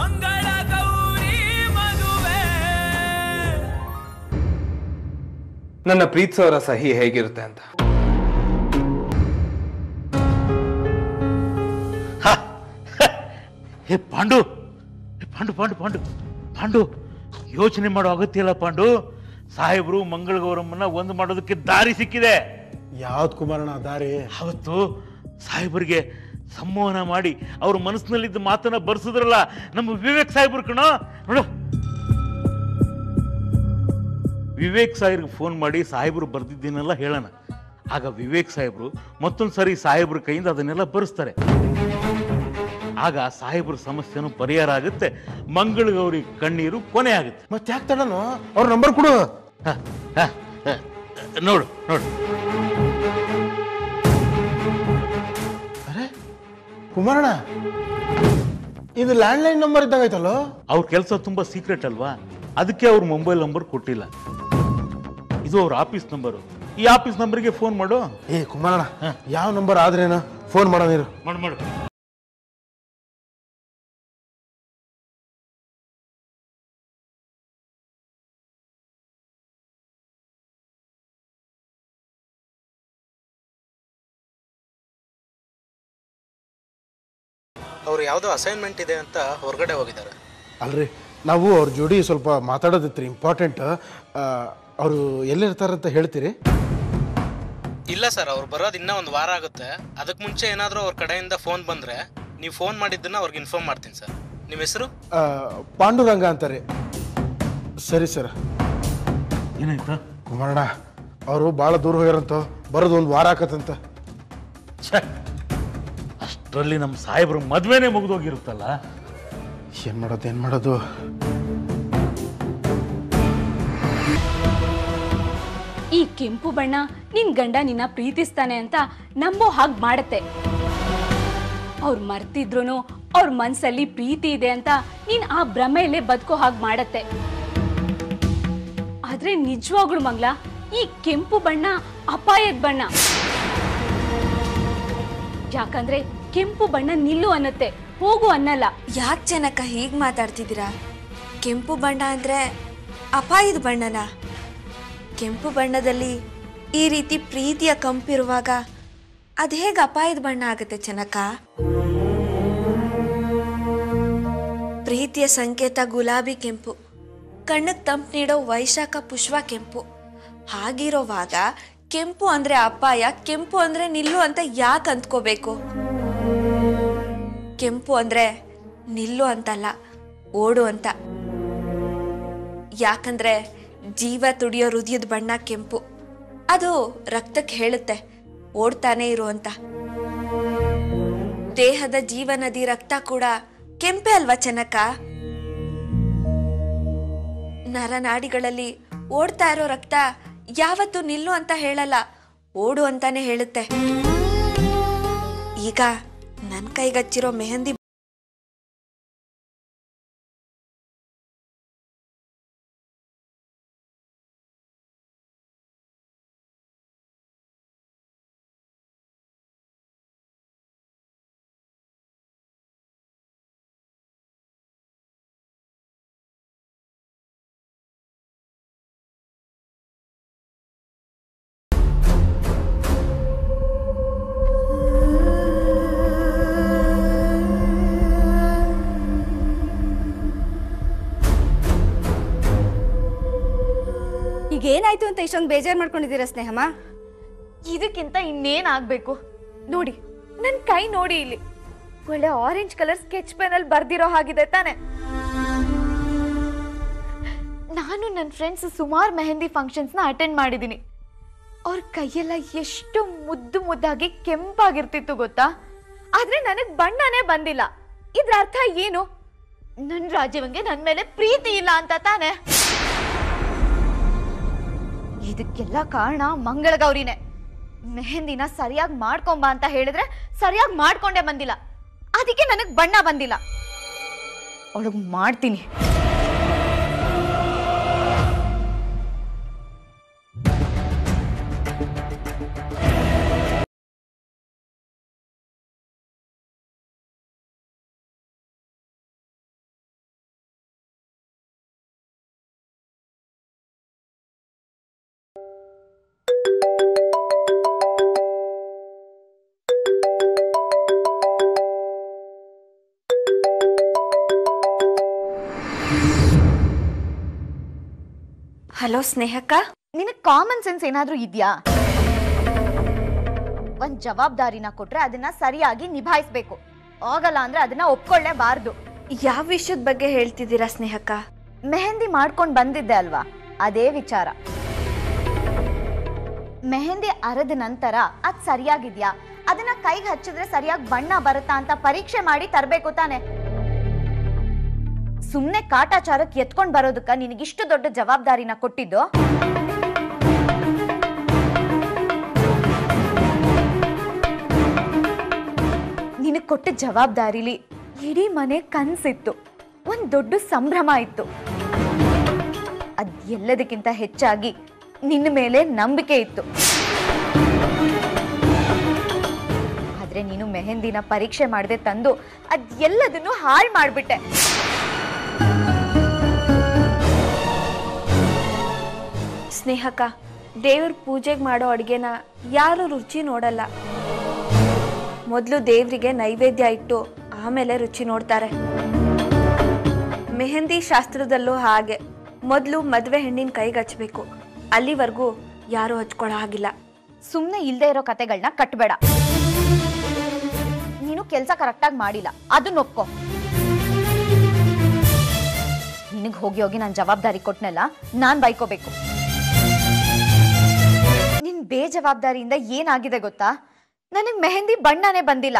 ಮಂಗಳ ಗೌರಿ ಮದುವೆ. ನನ್ನ ಪ್ರೀತಿಸೋರ ಸಹಿ ಹೇಗಿರುತ್ತೆ ಅಂತ? ಹೇ. ಪಾಂಡು. ಹೇ ಪಾಂಡು ಪಾಂಡು ಪಾಂಡು. ಪಾಂಡು ಯೋಚನೆ ಮಾಡೋ ಅಗತ್ಯ ಇಲ್ಲ ಪಾಂಡು. ಸಾಹೇಬರು ಮಂಗಳಗೌರಮ್ಮನ್ನ ಒಂದು ಮಾಡೋದಕ್ಕೆ ದಾರಿ ಸಿಕ್ಕಿದೆ. ಯಾವ್ದು ಕುಮಾರಣ್ಣ ದಾರಿ? ಅವತ್ತು ಸಾಹೇಬರಿಗೆ ಸಂಮೋಹನ ಮಾಡಿ ಅವ್ರ ಮನಸ್ಸಿನಲ್ಲಿದ್ದ ಮಾತನ್ನ ಬರ್ಸಿದ್ರಲ್ಲ ನಮ್ಮ ವಿವೇಕ್ ಸಾಹೇಬ್ರು ಕಣೋ ನೋಡು. ವಿವೇಕ್ ಸಾಹೇಬ್ರಿಗೆ ಫೋನ್ ಮಾಡಿ ಸಾಹೇಬ್ರು ಬರ್ದಿದ್ದೀನೆಲ್ಲ ಹೇಳೋಣ. ಆಗ ವಿವೇಕ್ ಸಾಹೇಬ್ರು ಮತ್ತೊಂದು ಸರಿ ಸಾಹೇಬ್ರ ಕೈಯಿಂದ ಅದನ್ನೆಲ್ಲ ಬರೆಸ್ತಾರೆ. ಆಗ ಸಾಹೇಬ್ರ ಸಮಸ್ಯೆನೂ ಪರಿಹಾರ ಆಗುತ್ತೆ. ಮಂಗಳಗೌರಿ ಕಣ್ಣೀರು ಕೊನೆ ಆಗುತ್ತೆ. ಮತ್ತೆ ಯಾಕೆ ತಡನು? ಅವ್ರ ನಂಬರ್ ಕೊಡು. ಹಾ ಹ, ಹ. ನೋಡು ನೋಡು. ಕುಮಾರಣ್ಣ ಇದು ಲ್ಯಾಂಡ್ಲೈನ್ ನಂಬರ್ ಇದ್ದಾಗೈತಲ್ಲ ಅವ್ರ ಕೆಲಸ ತುಂಬಾ ಸೀಕ್ರೆಟ್ ಅಲ್ವಾ? ಅದಕ್ಕೆ ಅವ್ರ ಮೊಬೈಲ್ ನಂಬರ್ ಕೊಟ್ಟಿಲ್ಲ. ಇದು ಅವ್ರ ಆಫೀಸ್ ನಂಬರು ಈ ಆಫೀಸ್ ನಂಬರ್ಗೆ ಫೋನ್ ಮಾಡು. ಏ ಕುಮಾರಣ್ಣ ಯಾವ ನಂಬರ್ ಆದ್ರೇನ? ಫೋನ್ ಮಾಡೋ ನೀರು ಮಾಡು ಮಾಡು. ಅವ್ರು ಯಾವುದೋ ಅಸೈನ್ಮೆಂಟ್ ಇದೆ ಅಂತ ಹೊರಗಡೆ ಹೋಗಿದ್ದಾರೆ. ಅಲ್ರಿ ನಾವು ಅವ್ರ ಜೋಡಿ ಸ್ವಲ್ಪ ಮಾತಾಡೋದಿತ್ರಿ ಇಂಪಾರ್ಟೆಂಟ್ ಅವರು ಎಲ್ಲಿರ್ತಾರಂತ ಹೇಳ್ತೀರಿ? ಇಲ್ಲ ಸರ್ ಅವ್ರು ಬರೋದು ಇನ್ನೂ ಒಂದು ವಾರ ಆಗುತ್ತೆ. ಅದಕ್ಕೆ ಮುಂಚೆ ಏನಾದರೂ ಅವ್ರ ಕಡೆಯಿಂದ ಫೋನ್ ಬಂದರೆ ನೀವು ಫೋನ್ ಮಾಡಿದ್ದನ್ನು ಅವ್ರಿಗೆ ಇನ್ಫಾರ್ಮ್ ಮಾಡ್ತೀನಿ ಸರ್. ನಿಮ್ಮ ಹೆಸರು? ಆ, ಪಾಂಡುರಂಗ ಅಂತಾರೆ. ಸರಿ ಸರ್. ಏನಾಯ್ತಾ? ಕುಮಾರಣ್ಣ ಅವರು ಭಾಳ ದೂರ ಹೋಗ್ಯಾರಂತ ಬರೋದು ಒಂದು ವಾರ ಆಕತ್ತಂತ. ಛೆ, ಅಷ್ಟರಲ್ಲಿ ನಮ್ಮ ಸಾಹೇಬ್ರ ಮದ್ವೆನೇ ಮುಗಿದೋಗಿರುತ್ತಲ್ಲ? ಏನು ಮಾಡೋದು ಏನು ಮಾಡೋದು? ಈ ಕೆಂಪು ಬಣ್ಣ ನಿನ್ ಗಂಡ ನಿನ್ನ ಪ್ರೀತಿಸ್ತಾನೆ ಅಂತ ನಂಬೋ ಹಾಗೆ ಮಾಡತ್ತೆ. ಅವ್ರು ಮರ್ತಿದ್ರು ಅವ್ರ ಮನ್ಸಲ್ಲಿ ಪ್ರೀತಿ ಇದೆ ಅಂತ ನೀನ್ ಆ ಭ್ರಮೆಯಲ್ಲೇ ಬದುಕೋ ಹಾಗೆ ಮಾಡತ್ತೆ. ಆದ್ರೆ ನಿಜವಾಗ್ಲು ಮಂಗ್ಲ ಈ ಕೆಂಪು ಬಣ್ಣ ಅಪಾಯದ ಬಣ್ಣ. ಯಾಕಂದ್ರೆ ಕೆಂಪು ಬಣ್ಣ ನಿಲ್ಲು ಅನ್ನತ್ತೆ. ಹೋಗು ಅನ್ನಲ್ಲ. ಯಾಕೆ ಜನಕ್ಕ ಹೀಗೆ ಮಾತಾಡ್ತಿದ್ದೀರಾ? ಕೆಂಪು ಬಣ್ಣ ಅಂದರೆ ಅಪಾಯದ ಬಣ್ಣನ. ಕೆಂಪು ಬಣ್ಣದಲ್ಲಿ ಈ ರೀತಿ ಪ್ರೀತಿಯ ಕಂಪಿರುವಾಗ ಅದು ಹೇಗೆ ಅಪಾಯದ ಬಣ್ಣ ಆಗುತ್ತೆ ಚೆನ್ನಕ್ಕ ಪ್ರೀತಿಯ ಸಂಕೇತ ಗುಲಾಬಿ ಕೆಂಪು. ಕಣ್ಣಕ್ಕೆ ತಂಪು ನೀಡೋ ವೈಶಾಖ ಪುಷ್ಪ ಕೆಂಪು. ಹಾಗಿರೋವಾಗ ಕೆಂಪು ಅಂದರೆ ಅಪಾಯ, ಕೆಂಪು ಅಂದರೆ ನಿಲ್ಲು ಅಂತ ಯಾಕೆ ಅಂದ್ಕೋಬೇಕು ಕೆಂಪು ಅಂದ್ರೆ ನಿಲ್ಲು ಅಂತಲ್ಲ, ಓಡು ಅಂತ. ಯಾಕಂದ್ರೆ ಜೀವ ತುಡಿಯೋ ಹೃದಯದ ಬಣ್ಣ ಕೆಂಪು. ಅದು ರಕ್ತಕ್ಕೆ ಹೇಳುತ್ತೆ, ಓಡ್ತಾನೆ ಇರು ಅಂತ. ದೇಹದ ಜೀವನದಿ ರಕ್ತ ಕೂಡ ಕೆಂಪೆ ಅಲ್ವಾ ಚನಕ ನರನಾಡಿಗಳಲ್ಲಿ ಓಡ್ತಾ ಇರೋ ರಕ್ತ ಯಾವತ್ತೂ ನಿಲ್ಲು ಅಂತ ಹೇಳಲ್ಲ, ಓಡು ಅಂತಾನೆ ಹೇಳುತ್ತೆ. ಈಗ ನನ್ನ ಕೈಗಚ್ಚಿರೋ ಮೆಹಂದಿ ಏನಾಯ್ತು ಅಂತ ಇಷ್ಟೊಂದು ಬೇಜಾರು ಮಾಡ್ಕೊಂಡಿದ್ದೀರಾ ಸ್ನೇಹಮ್ಮ? ಇದಕ್ಕಿಂತ ಇನ್ನೇನ್ ಆಗ್ಬೇಕು? ನೋಡಿ, ನನ್ ಕೈ ನೋಡಿ ಇಲ್ಲಿ. ಒಳ್ಳೆ ಆರೆಂಜ್ ಕಲರ್ ಸ್ಕೆಚ್ ಪೆನ್ ಅಲ್ಲಿ ಬರ್ದಿರೋ ಹಾಗಿದೆ ತಾನೆ. ನಾನು ನನ್ನ ಫ್ರೆಂಡ್ಸ್ ಸುಮಾರು ಮೆಹಂದಿ ಫಂಕ್ಷನ್ಸ್ನ ಅಟೆಂಡ್ ಮಾಡಿದ್ದೀನಿ. ಅವ್ರ ಕೈಯೆಲ್ಲ ಎಷ್ಟು ಮುದ್ದು ಮುದ್ದಾಗಿ ಕೆಂಪಾಗಿರ್ತಿತ್ತು ಗೊತ್ತಾ? ಆದ್ರೆ ನನಗ್ ಬಣ್ಣನೇ ಬಂದಿಲ್ಲ. ಇದ್ರ ಅರ್ಥ ಏನು? ನನ್ನ ರಾಜ್ಯವಂಗೆ ನನ್ನ ಮೇಲೆ ಪ್ರೀತಿ ಇಲ್ಲ ಅಂತ ತಾನೆ. ಇದಕ್ಕೆಲ್ಲ ಕಾರಣ ಮಂಗಳಗೌರಿನೇ. ಮೆಹಂದಿನ ಸರಿಯಾಗಿ ಮಾಡ್ಕೊಂಬ ಅಂತ ಹೇಳಿದ್ರೆ ಸರಿಯಾಗಿ ಮಾಡ್ಕೊಂಡೇ ಬಂದಿಲ್ಲ. ಅದಕ್ಕೆ ನನಗ್ ಬಣ್ಣ ಬಂದಿಲ್ಲ. ಅವಳಗ್ ಮಾಡ್ತೀನಿ. ಹಲೋ ಸ್ನೇಹಕ್ಕ? ನಿನಗೆ ಕಾಮನ್ ಸೆನ್ಸ್ ಏನಾದರೂ ಇದೆಯಾ? ಒಂದ್ ಜವಾಬ್ದಾರಿನ ಕೊಟ್ರೆ ಅದನ್ನ ಸರಿಯಾಗಿ ನಿಭಾಯಿಸ್ಬೇಕು. ಆಗಲ್ಲ ಅಂದ್ರೆ ಅದನ್ನ ಒಪ್ಕೊಳ್ಳೇಬಾರ್ದು. ಯಾವ ವಿಷಯದ ಬಗ್ಗೆ ಹೇಳ್ತಿದ್ದೀರಾ ಸ್ನೇಹಕ್ಕ? ಮೆಹಂದಿ ಮಾಡ್ಕೊಂಡ್ ಬಂದಿದ್ದೆ ಅಲ್ವಾ? ಅದೇ ವಿಚಾರ. ಮೆಹಂದಿ ಅರದ ನಂತರ ಅದ್ ಸರಿಯಾಗಿದ್ಯಾ? ಅದನ್ನ ಕೈಗೆ ಹಚ್ಚಿದ್ರೆ ಸರಿಯಾಗಿ ಬಣ್ಣ ಬರುತ್ತಾ ಅಂತ ಪರೀಕ್ಷೆ ಮಾಡಿ ತರಬೇಕು ತಾನೆ. ಸುಮ್ನೆ ಕಾಟಾಚಾರಕ್ಕೆ ಎತ್ಕೊಂಡ್ ಬರೋದಕ್ಕ ನಿನಗಿಷ್ಟು ದೊಡ್ಡ ಜವಾಬ್ದಾರಿನ ಕೊಟ್ಟಿದ್ದು? ನಿನಗ್ ಕೊಟ್ಟ ಜವಾಬ್ದಾರಿಲಿ ಇಡೀ ಮನೆ ಕನ್ಸಿತ್ತು, ಒಂದು ದೊಡ್ಡ ಸಂಭ್ರಮ ಇತ್ತು. ಅದ್ ಎಲ್ಲದಕ್ಕಿಂತ ಹೆಚ್ಚಾಗಿ ನಿನ್ನ ಮೇಲೆ ನಂಬಿಕೆ ಇತ್ತು. ಆದ್ರೆ ನೀನು ಮೆಹಂದಿನ ಪರೀಕ್ಷೆ ಮಾಡದೆ ತಂದು ಅದ್ ಎಲ್ಲದನ್ನು ಹಾಳು ಮಾಡ್ಬಿಟ್ಟೆ. ಸ್ನೇಹಕ್ಕ ದೇವ್ರ ಪೂಜೆಗೆ ಮಾಡೋ ಅಡುಗೆನ ಯಾರು ರುಚಿ ನೋಡಲ್ಲ. ಮೊದಲು ದೇವರಿಗೆ ನೈವೇದ್ಯ ಇಟ್ಟು ಆಮೇಲೆ ರುಚಿ ನೋಡ್ತಾರೆ. ಮೆಹಂದಿ ಶಾಸ್ತ್ರದಲ್ಲೂ ಹಾಗೆ. ಮೊದಲು ಮದುವೆ ಹೆಣ್ಣಿನ ಕೈಗೆ ಹಚ್ಚಬೇಕು ಅಲ್ಲಿವರೆಗೂ ಯಾರು ಹಚ್ಕೊಳ್ಳೋ ಹಾಗಿಲ್ಲ. ಸುಮ್ಮನೆ ಇಲ್ಲದೆ ಇರೋ ಕತೆಗಳನ್ನ ಕಟ್ಬೇಡ. ನೀನು ಕೆಲಸ ಕರೆಕ್ಟಾಗಿ ಮಾಡಿಲ್ಲ. ಅದು ನೊಕ್ಕೋ ನಿನಗೆ ಹೋಗಿ ಹೋಗಿ ನಾನು ಜವಾಬ್ದಾರಿ ಕೊಟ್ನಲ್ಲ ನಾನು ಬೈಕೋಬೇಕು. ಬೇಜವಾಬ್ದಾರಿಯಿಂದ ಏನಾಗಿದೆ ಗೊತ್ತಾ? ನನಗೆ ಮೆಹಂದಿ ಬಣ್ಣನೇ ಬಂದಿಲ್ಲ.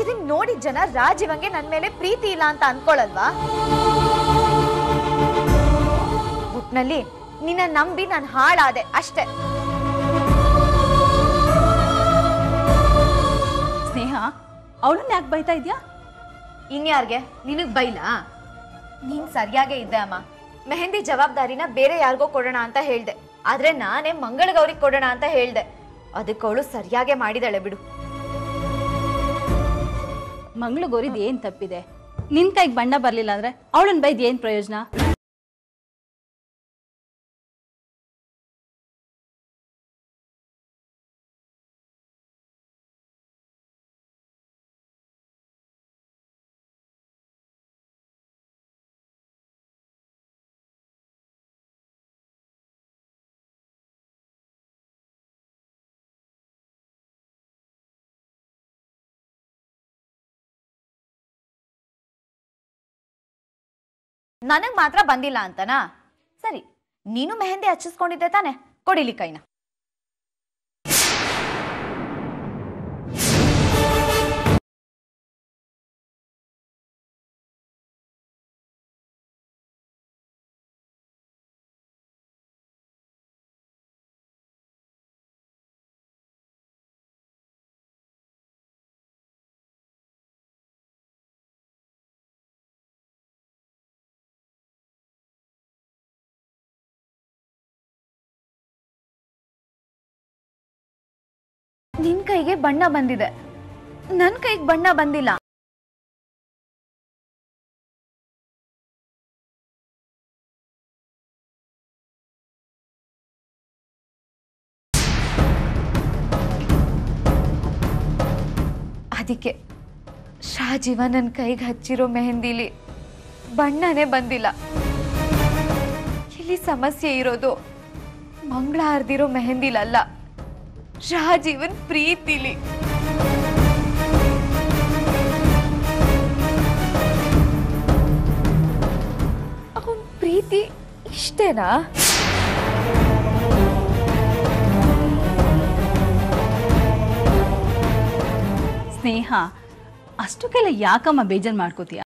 ಇದನ್ ನೋಡಿ ಜನ ರಾಜೀವಂಗೆ ನನ್ ಮೇಲೆ ಪ್ರೀತಿ ಇಲ್ಲ ಅಂತ ಅನ್ಕೊಳಲ್ವಾ? ಒಟ್ನಲ್ಲಿ ನಿನ್ನ ನಂಬಿ ನಾನು ಹಾಳಾದೆ ಅಷ್ಟೇ. ಸ್ನೇಹ, ಅವಳನ್ನ ಯಾಕೆ ಬೈತಾ ಇದ್ಯಾ? ಇನ್ಯಾರ್ಗೆ? ನಿನಗ್ ಬೈಲಾ? ನೀನ್ ಸರಿಯಾಗೇ ಇದ್ದೆ ಅಮ್ಮ. ಮೆಹಂದಿ ಜವಾಬ್ದಾರಿನ ಬೇರೆ ಯಾರಿಗೋ ಕೊಡೋಣ ಅಂತ ಹೇಳ್ದೆ. ಆದ್ರೆ ನಾನೇ ಮಂಗಳಗೌರಿಗೆ ಕೊಡೋಣ ಅಂತ ಹೇಳ್ದೆ. ಅದಕ್ಕೆ ಅವಳು ಸರಿಯಾಗೆ ಮಾಡಿದಾಳೆ ಬಿಡು. ಮಂಗಳು ಗೌರಿದ್ ಏನ್ ತಪ್ಪಿದೆ? ನಿನ್ ಕೈಗೆ ಬಣ್ಣ ಬರ್ಲಿಲ್ಲ ಅಂದ್ರೆ ಅವಳನ್ ಬೈದ್ ಏನ್ ಪ್ರಯೋಜನ? ನನಗ್ ಮಾತ್ರ ಬಂದಿಲ್ಲ ಅಂತನಾ? ಸರಿ ನೀನು ಮೆಹಂದಿ ಹಚ್ಚಿಸ್ಕೊಂಡಿದ್ದೆ ತಾನೆ ಕೊಡಿಲಿ ಕೈನ. ನಿನ್ ಕೈಗೆ ಬಣ್ಣ ಬಂದಿದೆ. ನನ್ ಕೈಗೆ ಬಣ್ಣ ಬಂದಿಲ್ಲ. ಅದಕ್ಕೆ ಶಾಜೀವ ನನ್ನ ಕೈಗೆ ಹಚ್ಚಿರೋ ಮೆಹಂದಿಲಿ ಬಣ್ಣನೇ ಬಂದಿಲ್ಲ. ಇಲ್ಲಿ ಸಮಸ್ಯೆ ಇರೋದು? ಮಂಗಳ ಹರಿದಿರೋ ಮೆಹಂದಿಲಲ್ಲ. ಶಾಜೀವನ್ ಪ್ರೀತಿಲಿ ಅವನ್ ಪ್ರೀತಿ ಇಷ್ಟೇನಾ ಸ್ನೇಹ ಅಷ್ಟಕ್ಕೆಲ್ಲ ಯಾಕಮ್ಮ ಬೇಜಾರು ಮಾಡ್ಕೋತೀಯ